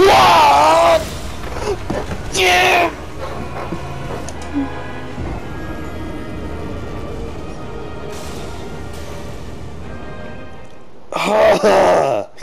What? Yeah! Ha